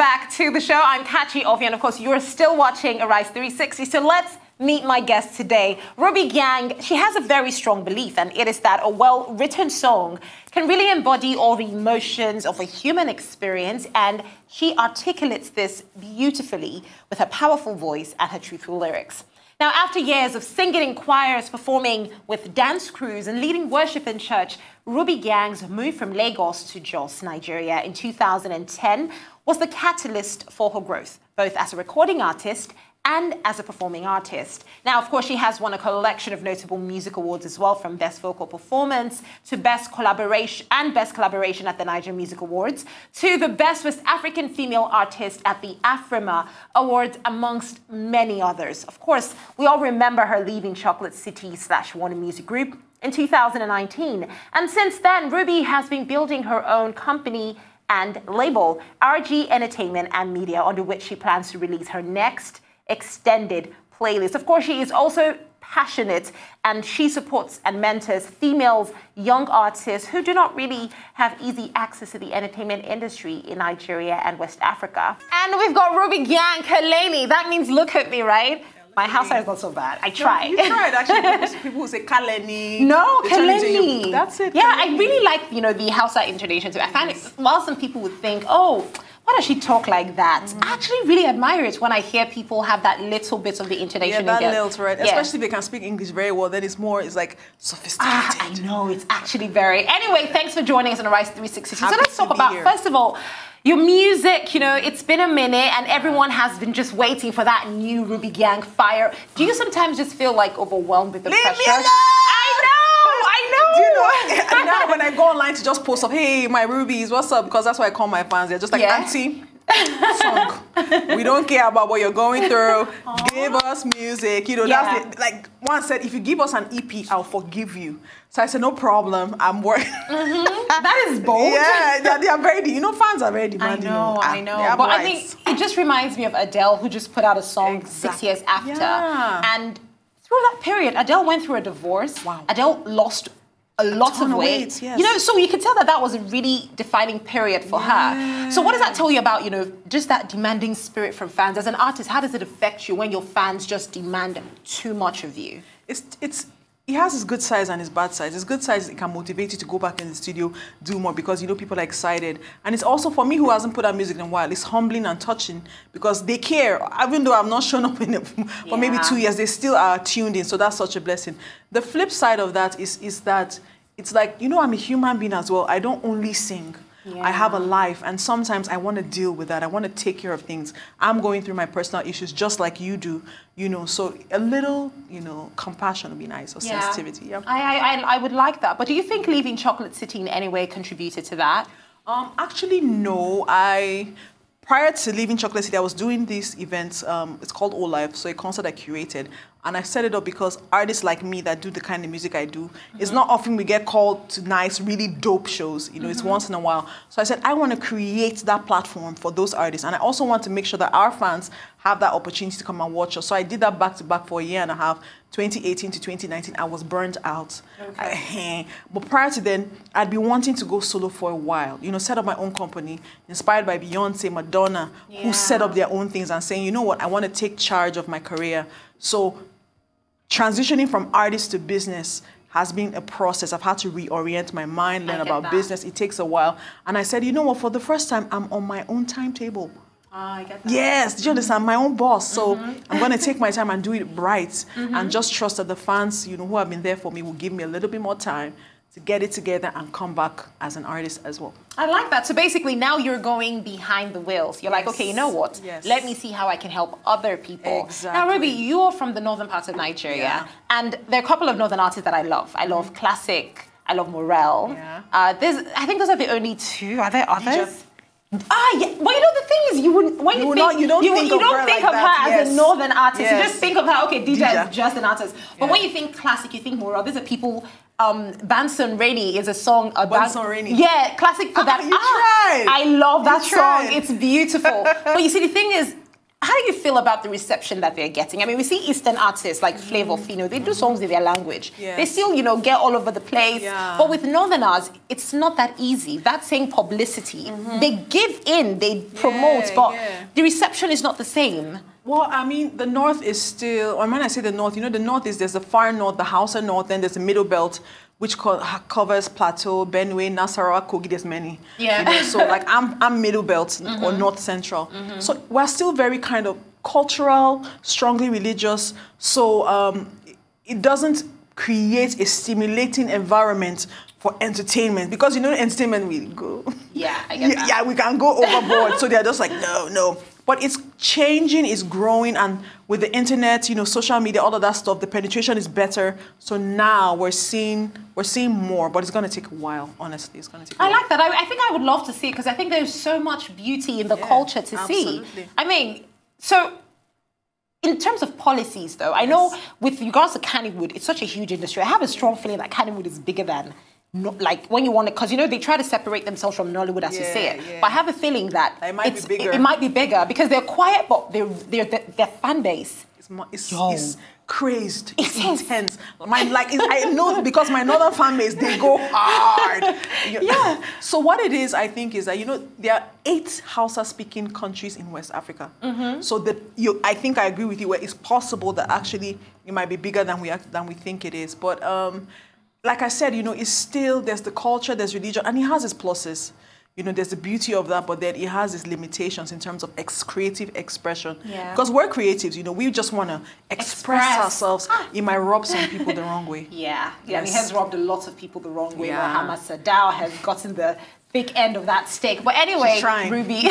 back to the show. I'm Kachi Offiah, and of course, you're still watching Arise 360. So let's meet my guest today. Ruby Gyang, she has a very strong belief, and it is that a well written song can really embody all the emotions of a human experience, and she articulates this beautifully with her powerful voice and her truthful lyrics. Now, after years of singing in choirs, performing with dance crews, and leading worship in church, Ruby Gyang's move from Lagos to Jos, Nigeria in 2010 was the catalyst for her growth, both as a recording artist and as a performing artist. Now, of course, she has won a collection of notable music awards as well, from Best Vocal Performance to Best Collaboration and Best Collaboration at the Niger Music Awards to the Best West African Female Artist at the AFRIMA Awards, amongst many others. Of course, we all remember her leaving Chocolate City slash Warner Music Group in 2019. And since then, Ruby has been building her own company and label, RG Entertainment and Media, under which she plans to release her next extended playlist. Of course, she is also passionate and she supports and mentors females, young artists who do not really have easy access to the entertainment industry in Nigeria and West Africa. And we've got Ruby Gyang Kaleni. That means look at me, right? My house is not so bad. I tried. No, you tried actually. People, say Kaleni. No, Kaleni. That's it. Yeah, Kaleni. I really like you know the Hausa intonation too. I find yes. it while some people would think, oh, why does she talk like that? Mm. I actually really admire it when I hear people have that little bit of the intonation. Yeah, that little, right? Yeah. Especially if they can speak English very well, then it's more, it's like sophisticated. Ah, I know, it's actually very. Anyway, thanks for joining us on Rise 360. So let's talk about, here. first of all, your music, you know, it's been a minute and everyone has been just waiting for that new Ruby Gyang fire. Do you sometimes just feel like overwhelmed with the Leave pressure? Me alone! I know, I know. Do you know? Now when I go online to just post up, hey, my rubies, what's up? Because that's what I call my fans. They're just like, yeah. auntie, song. we don't care about what you're going through. Aww. Give us music. You know, yeah. that's the, like one said, if you give us an EP, I'll forgive you. So I said, no problem. I'm working. Mm-hmm. that is bold. Yeah, they are very. You know, fans are very demanding. I know, I know. But rights. I think it just reminds me of Adele, who just put out a song exactly. six years after, yeah. and through that period, Adele went through a divorce. Wow. Adele lost a lot of weight. weight yes. You know, so you can tell that that was a really defining period for yeah. her. So what does that tell you about, you know, just that demanding spirit from fans? As an artist, how does it affect you when your fans just demand too much of you? It's it's he has his good sides and his bad sides. His good sides it can motivate you to go back in the studio, do more because you know people are excited. And it's also for me who hasn't put out music in a while, it's humbling and touching because they care. Even though I've not shown up in it for yeah. maybe two years, they still are tuned in. So that's such a blessing. The flip side of that is is that it's like, you know, I'm a human being as well. I don't only sing. Yeah. I have a life, and sometimes I want to deal with that. I want to take care of things. I'm going through my personal issues just like you do, you know. So a little, you know, compassion would be nice or yeah. sensitivity. Yeah. I, I, I would like that. But do you think leaving Chocolate City in any way contributed to that? Um, actually, no. I prior to leaving Chocolate City, I was doing this event. Um, it's called All Life, so a concert I curated. And I set it up because artists like me that do the kind of music I do, mm-hmm. it's not often we get called to nice, really dope shows. You know, mm-hmm. it's once in a while. So I said, I want to create that platform for those artists. And I also want to make sure that our fans have that opportunity to come and watch us. So I did that back to back for a year and a half. 2018 to 2019, I was burned out. Okay. but prior to then, I'd been wanting to go solo for a while. You know, set up my own company, inspired by Beyonce, Madonna, yeah. who set up their own things and saying, you know what, I want to take charge of my career. So transitioning from artist to business has been a process. I've had to reorient my mind, learn about that. business. It takes a while. And I said, you know what, for the first time, I'm on my own timetable. Ah, I get that. Yes, do you understand? I'm My own boss. So mm-hmm. I'm going to take my time and do it right mm-hmm. and just trust that the fans, you know, who have been there for me will give me a little bit more time to get it together and come back as an artist as well. I like that. So basically, now you're going behind the wheels. You're yes. like, okay, you know what? Yes. Let me see how I can help other people. Exactly. Now, Ruby, you're from the northern part of Nigeria, yeah. and there are a couple of northern artists that I love. I love mm-hmm. Classiq. I love Morell. Yeah. Uh, there's, I think those are the only two. Are there others? Ah, yeah. Well, you know the thing is, you would when you, you think not, you don't you, think, you of, don't her think like of her as a northern artist. Yes. You just think of her. Okay, Dija, Dija. is just an artist. But yeah. when you think Classiq, you think Morell. These are people um, Banson Rainy is a song about Banson Rainy. Yeah, Classiq for ah, that. You ah, tried. I love that song. It's beautiful. but you see, the thing is, how do you feel about the reception that they're getting? I mean, we see Eastern artists like mm-hmm. Flavour Phyno, they do songs in their language. Yes. They still, you know, get all over the place. Yeah. But with Northerners, it's not that easy. That's saying publicity. Mm-hmm. They give in, they promote, Yeah, but yeah. the reception is not the same. Well, I mean, the north is still, and when I say the north, you know, the north is there's the far north, the Hausa north, then there's the middle belt, which co- covers Plateau, Benue, Nasarawa, Kogi, there's many. Yeah. You know, so, like, I'm, I'm middle belt or north central. So, we're still very kind of cultural, strongly religious. So, um, it doesn't create a stimulating environment for entertainment because you know entertainment will go Yeah, I get yeah, that. yeah, we can go overboard. so they're just like, no, no. But it's changing, it's growing, and with the internet, you know, social media, all of that stuff, the penetration is better. So now we're seeing we're seeing more, but it's gonna take a while. Honestly, it's gonna take. A I like that. I, I think I would love to see it because I think there's so much beauty in the Yeah, culture to see. absolutely. I mean, so in terms of policies, though, I know Yes. with regards to Kannywood, it's such a huge industry. I have a strong feeling that Kannywood is bigger than. No, like when you want to, because you know they try to separate themselves from Nollywood as you say it. yeah. But I have a feeling that It might be bigger. It, it might be bigger because they're quiet, but they're, they're, their their fan base. It's, it's, Yo. it's crazed. It's intense. My like I know because my northern fan base they go hard. Yeah. So what it is, I think, is that you know there are eight Hausa speaking countries in West Africa. Mm-hmm. So the you, I think I agree with you. Where it's possible that actually it might be bigger than we than we think it is. But um, like I said, you know, it's still there's the culture, there's religion, and it has its pluses. You know, there's the beauty of that, but then it has its limitations in terms of ex- creative expression. Yeah. Because we're creatives, you know, we just want to express, Express. ourselves. Ah. It might rub some people the wrong way. Yeah, yeah, Yes. has robbed a lot of people the wrong way. Yeah. Rahama Sadau has gotten the thick end of that stick. But anyway, Ruby,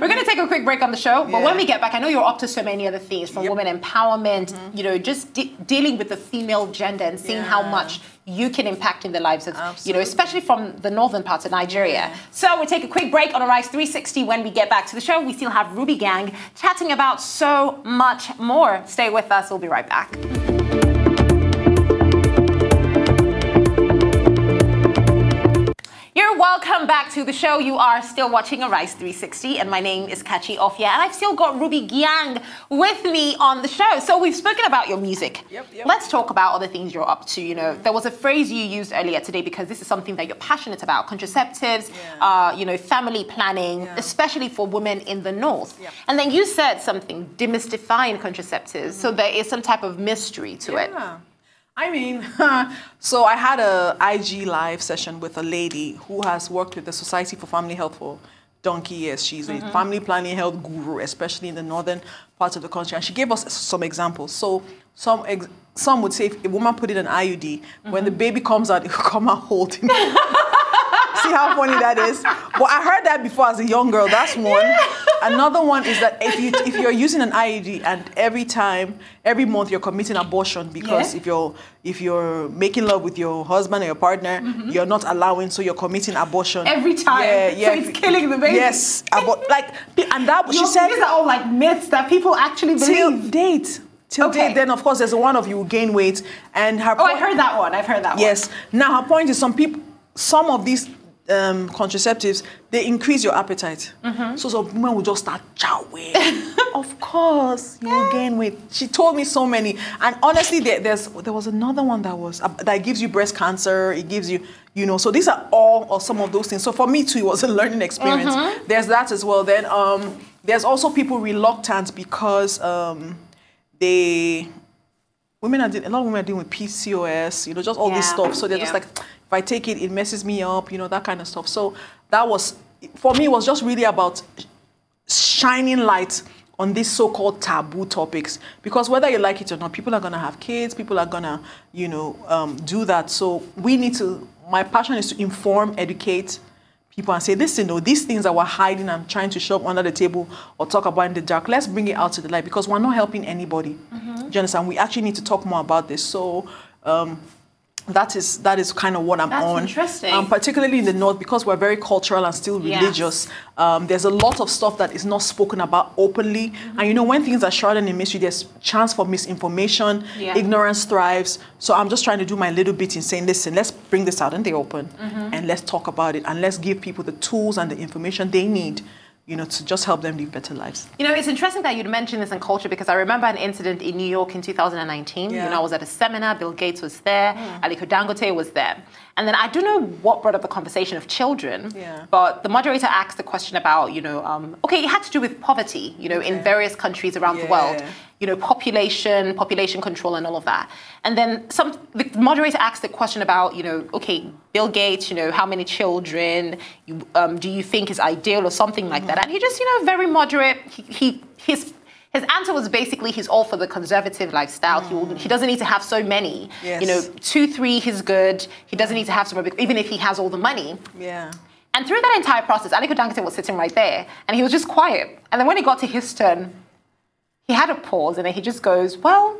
we're going to take a quick break on the show. But Yeah. when we get back, I know you're up to so many other things from Yep. women empowerment, mm-hmm. you know, just de- dealing with the female gender and seeing how much you can impact in the lives of, you know, especially from the northern parts of Nigeria. So we'll take a quick break on Arise 360. When we get back to the show, we still have Ruby Gyang chatting about so much more. Stay with us. We'll be right back. Welcome back to the show. You are still watching Arise 360, and my name is Kachi Offiah, and I've still got Ruby Gyang with me on the show. So we've spoken about your music. Yep, yep. Let's talk about other things you're up to. You know, there was a phrase you used earlier today because this is something that you're passionate about: contraceptives, Yeah. uh, you know, family planning, Yeah. especially for women in the north. And then you said something demystifying contraceptives, so there is some type of mystery to it. I mean, so I had a IG live session with a lady who has worked with the Society for Family Health for donkey years. She's a mm-hmm. family planning health guru, especially in the northern parts of the country, and she gave us some examples. So some ex- some would say if a woman put in an IUD, when the mm-hmm. baby comes out, it will come out holding. How funny that is? But I heard that before as a young girl. That's one. Another one is that if you if you're using an IUD and every time, every month you're committing abortion because Yeah. if you're if you're making love with your husband or your partner, mm-hmm. you're not allowing, so you're committing abortion Every time. Yeah, So it's killing the baby. Yes, abo- like and that she said these are all like myths that people actually till believe. date. Till Okay. date, then of course there's one of you will gain weight, and her. Oh, I heard that one. I've heard that one. Yes. Now her point is some people, some of these um, contraceptives, they increase your appetite. Mm-hmm. So some women will just start chowing. of course, you will gain weight. She told me so many, and honestly, there, there's there was another one that was uh, that gives you breast cancer. It gives you, you know. So these are all or some of those things. So for me too, it was a learning experience. Mm-hmm. There's that as well. Then um, there's also people reluctant because um, they women are de- a lot of women are dealing with PCOS, you know, just all this stuff. So they're just like, if I take it, it messes me up, you know, that kind of stuff. So that was for me. It was just really about shining light on these so-called taboo topics because whether you like it or not, people are gonna have kids, people are gonna, you know, um, do that. So we need to. My passion is to inform, educate people, and say, listen, though, these things that we're hiding and trying to shove under the table or talk about in the dark, let's bring it out to the light because we're not helping anybody. Mm-hmm. Do you understand? We actually need to talk more about this. So. Um, that is that is kind of what I'm That's on. interesting. Um, particularly in the north, because we're very cultural and still Yes. religious. Um, there's a lot of stuff that is not spoken about openly, Mm-hmm. and you know when things are shrouded in mystery, there's chance for misinformation. Yeah. Ignorance thrives. So I'm just trying to do my little bit in saying, listen, let's bring this out in the open, Mm-hmm. and let's talk about it, and let's give people the tools and the information they need you know, to just help them live better lives. You know, it's interesting that you'd mention this in culture because I remember an incident in New York in 2019. Yeah. You know, I was at a seminar, Bill Gates was there, mm. Aliko Dangote was there. And then I don't know what brought up the conversation of children, Yeah. but the moderator asked the question about, you know, um, okay, it had to do with poverty, you know, in various countries around the world. You know, population, population control, and all of that. And then some, the moderator asked the question about, you know, okay, Bill Gates, you know, how many children you, um, do you think is ideal or something like that? And he just, you know, very moderate. He, he his his answer was basically he's all for the conservative lifestyle. He, will, he doesn't need to have so many. You know, two, three, he's good. He doesn't need to have so many, even if he has all the money. Yeah. And through that entire process, Aliko Dangote was sitting right there, and he was just quiet. And then when it got to his turn, he had a pause, and then he just goes, "Well,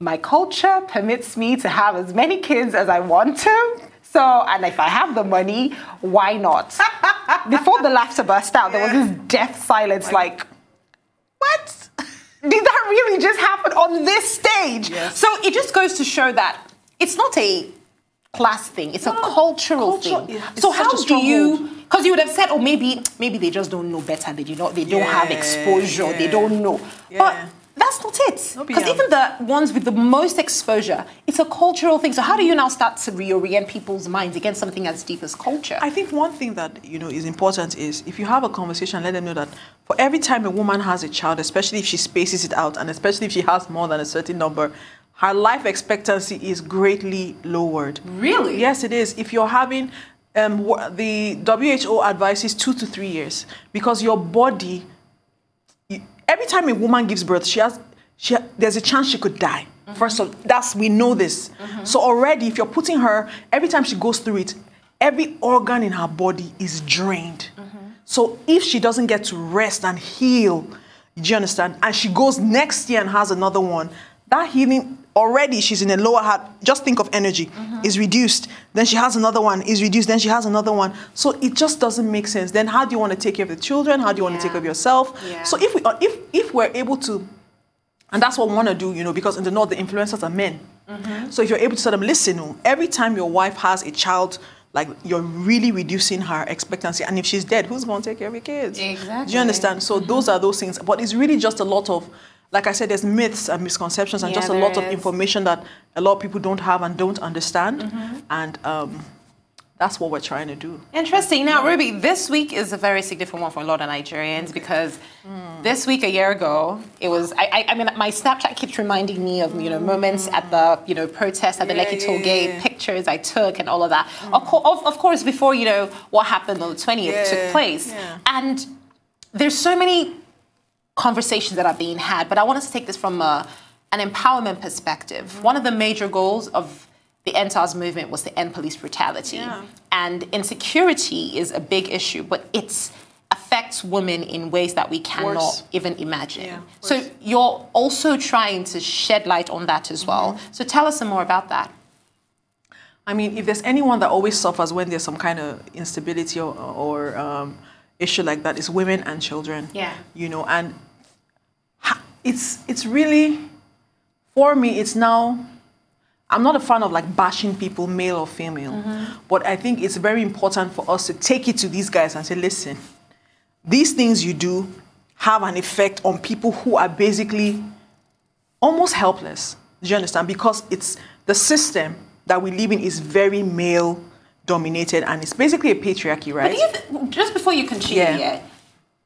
my culture permits me to have as many kids as I want to." So, and if I have the money, why not? Before the laughter burst out, there was this death silence like, what? Did that really just happen on this stage? Yes. So it just goes to show that it's not a class thing, it's a No, no, cultural culture- thing. so how do you because you would have said, oh, maybe maybe they just don't know better. They do not. They don't have Yeah, exposure. They don't know. Yeah. But that's not it. Because even the ones with the most exposure, it's a cultural thing. So how do you now start to reorient people's minds against something as deep as culture? I think one thing that you know is important is if you have a conversation, let them know that for every time a woman has a child, especially if she spaces it out, and especially if she has more than a certain number, her life expectancy is greatly lowered. Really? Yes, it is. If you're having um, the WHO advises two to three years because your body every time a woman gives birth, she has, she, there's a chance she could die. First of that's we know this. So already, if you're putting her every time she goes through it, every organ in her body is drained. So if she doesn't get to rest and heal, do you understand? And she goes next year and has another one, that healing already she's in a lower heart. Just think of energy mm-hmm. is reduced. Then she has another one is reduced. Then she has another one. So it just doesn't make sense. Then how do you want to take care of the children? How do you want to take care of yourself? Yeah. So if we uh, if if we're able to, and that's what we want to do, you know, because in the north the influencers are men. Mm-hmm. So if you're able to tell them, listen, oh, every time your wife has a child, like you're really reducing her expectancy, and if she's dead, who's going to take care of your kids? Do you understand? So mm-hmm. those are those things, but it's really just a lot of. Like I said, there's myths and misconceptions, and Yeah, just a lot there of information that a lot of people don't have and don't understand, Mm-hmm. and um, that's what we're trying to do. Interesting. Now, Ruby, this week is a very significant one for a lot of Nigerians because this week, a year ago, it was. I, I, I mean, my Snapchat keeps reminding me of you know moments at the you know protest at the Yeah, Lekki yeah, Toll Gate, yeah. pictures I took, and all of that. Of, co- of, of course, before you know what happened on the twentieth Yeah, took place, yeah. and there's so many conversations that are being had, but I want us to take this from a, an empowerment perspective. One of the major goals of the EndSARS movement was to end police brutality. Yeah. And insecurity is a big issue, but it affects women in ways that we cannot Worse. even imagine. Yeah, so you're also trying to shed light on that as well. Mm-hmm. So tell us some more about that. I mean, if there's anyone that always suffers when there's some kind of instability or, or um, issue like that is women and children. Yeah. You know, and it's it's really, for me, it's now. I'm not a fan of like bashing people, male or female, Mm-hmm. but I think it's very important for us to take it to these guys and say, listen, these things you do have an effect on people who are basically almost helpless. Do you understand? Because it's the system that we live in is very male dominated and it's basically a patriarchy, right? do you th- just before you continue, Yeah. yeah.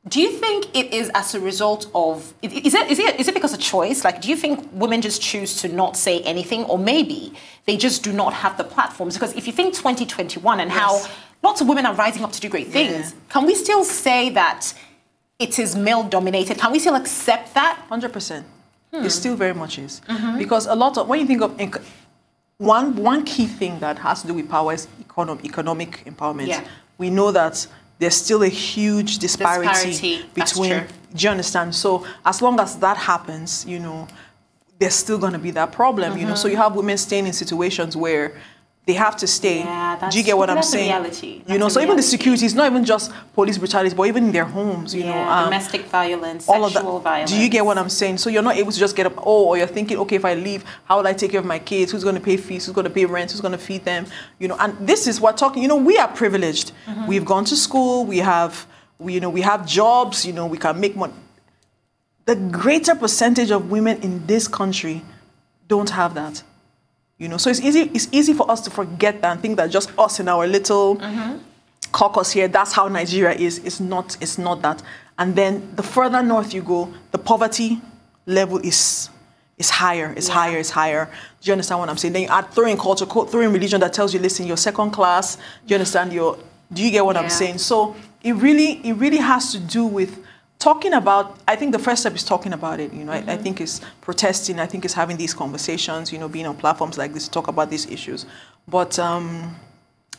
do you think it is as a result of is it is it is it because of choice? Like, do you think women just choose to not say anything, or maybe they just do not have the platforms? Because if you think 2021 and how lots of women are rising up to do great things, Yeah. can we still say that it is male dominated? Can we still accept that? Hundred percent. Hmm. It still very much is Mm-hmm. because a lot of when you think of one one key thing that has to do with power is economic economic empowerment. Yeah. We know that there's still a huge disparity, Disparity, between. Do you understand? So as long as that happens, you know, there's still going to be that problem. You know, mm-hmm. so you have women staying in situations where they have to stay. Yeah, do that's- you get what I'm that's saying? reality. You know, so even the security is not even just police brutality, but even in their homes. You know, um, domestic violence, all of sexual that. violence. Do you get what I'm saying? So you're not able to just get up, oh, or you're thinking, okay, if I leave, how will I take care of my kids? Who's going to pay fees? Who's going to pay rent? Who's going to feed them? You know, and this is what talking. You know, we are privileged. Mm-hmm. We've gone to school. We have We, you know, we have jobs. You know, we can make money. The greater percentage of women in this country don't have that. You know, so it's easy. It's easy for us to forget that and think that just us in our little mm-hmm. caucus here. That's how Nigeria is. It's not. It's not that. And then the further north you go, the poverty level is is higher. It's higher. It's higher. Do you understand what I'm saying? Then you add throwing culture, throwing religion that tells you, listen, you're second class. Do you understand? Your do you get what Yeah. I'm saying? So it really it really has to do with talking about i think the first step is talking about it you know I, I think it's protesting i think it's having these conversations you know being on platforms like this to talk about these issues but um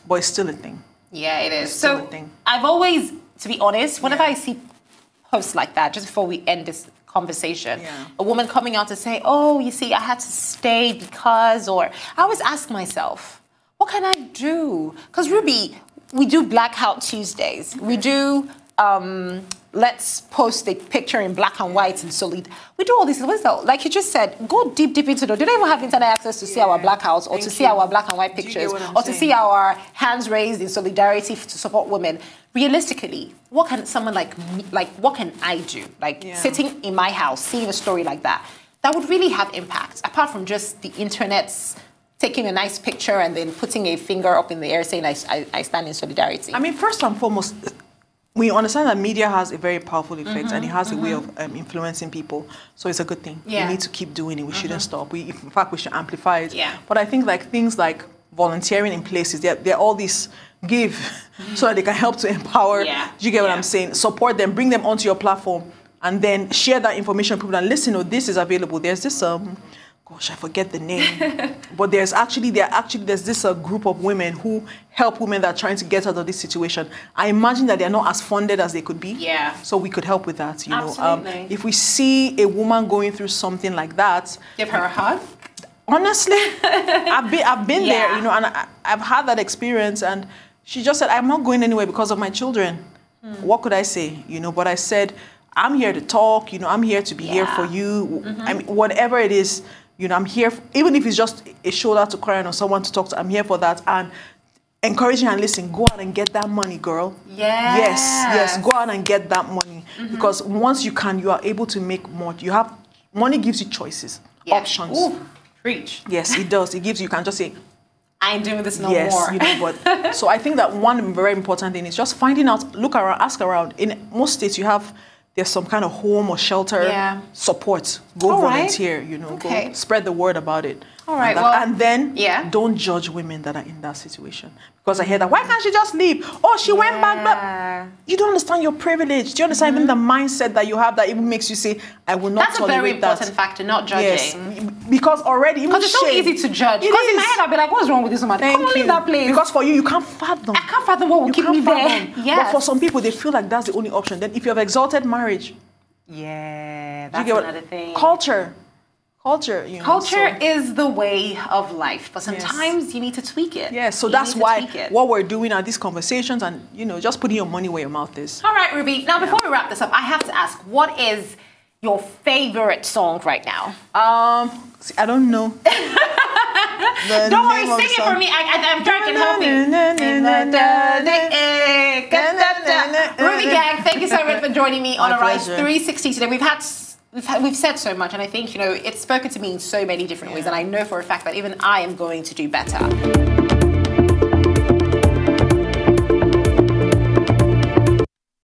but it's still a thing Yeah, it is. still So a thing. I've always, to be honest, whenever Yeah. I see posts like that, just before we end this conversation, Yeah. a woman coming out to say, "Oh, you see, I had to stay because," or I always ask myself, "What can I do?" Because Ruby, we do Blackout Tuesdays. We do. Um, Let's post a picture in black and white and solid. We do all is? Like you just said, go deep, deep into it. Do they even have internet access to see our Yeah. blackouts or to see you. our black and white Do you get pictures or to see our hands raised in solidarity to support women. Realistically, what can someone like me, like what can I do? Like Yeah. sitting in my house, seeing a story like that, that would really have impact. Apart from just the internet's taking a nice picture and then putting a finger up in the air saying I, I, I stand in solidarity. I mean, first and foremost, we understand that media has a very powerful effect and it has a way of um, influencing people. So it's a good thing. Yeah. We need to keep doing it. We shouldn't stop. We, in fact, we should amplify it. Yeah. But I think like things like volunteering in places, they're, they're all these give so that they can help to empower. Yeah. Do you get what Yeah. I'm saying? Support them, bring them onto your platform, and then share that information with people and listen, oh, this is available. There's this um gosh, I forget the name. but there's actually there actually there's this uh, group of women who help women that are trying to get out of this situation. I imagine that they're not as funded as they could be. Yeah. So we could help with that. You know, Absolutely. um, if we see a woman going through something like that, Give her a hug. honestly, I've been I've been there, you know, and I, I've had that experience. And she just said, "I'm not going anywhere because of my children." Hmm. What could I say, you know? But I said, "I'm here to talk. You know, I'm here to be here for Yeah. you. I mean, whatever it is, you know, I'm here. f- even if it's just a shoulder to cry on or someone to talk to, I'm here for that." And encouraging and listen, go out and get that money, girl. Yes, yes, go out and get that money mm-hmm. because once you can, you are able to make more. You have money gives you choices, Yeah. options. Ooh, preach. Yes, it does. It gives you, you can just say, I ain't doing this no yes, more. you know, but so I think that one very important thing is just finding out, look around, ask around. In most states, you have there's some kind of home or shelter Yeah. support. Go All right. volunteer, you know, Okay. go spread the word about it. All right, And, that- well, and then yeah. don't judge women that are in that situation. Because I hear that, why can't she just leave? Oh, she went back, Mm-hmm. but you don't understand your privilege. Do you understand even the mindset that you have that even makes you say, I will not That's a very important that. factor, not judging. Yes, because already Because it's so easy to judge. Because in my head, I'll be like, what's wrong with this woman? Thank Come on, leave that place. Because for you, you can't fathom. I can't fathom what will You keep me there. fathom. Yes. But for some people, they feel like that's the only option. Then if you have exalted marriage, yeah, that's another thing. Culture. Culture, you know. Culture so- is the way of life, but sometimes you need to tweak it. yeah, so You that's why what we're doing are these conversations and, you know, just putting your money where your mouth is. All right, Ruby. Now, before we wrap this up, I have to ask, what is your favorite song right now? Um, see, I don't know. Don't worry, sing it for me. I, I'm trying to help you. Na. Ruby Gyang, thank you so much for joining me on My Arise pleasure. 360 today. We've had. We've, had, we've said so much, and I think you know it's spoken to me in so many different ways, and I know for a fact that even I am going to do better.